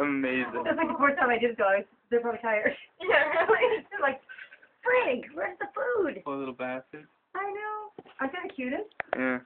Amazing. That's like the fourth time I did it, guys. They're probably tired. Yeah, really. They're like, Frig, where's the food? Poor little bastard. I know. Aren't they the cutest? Yeah.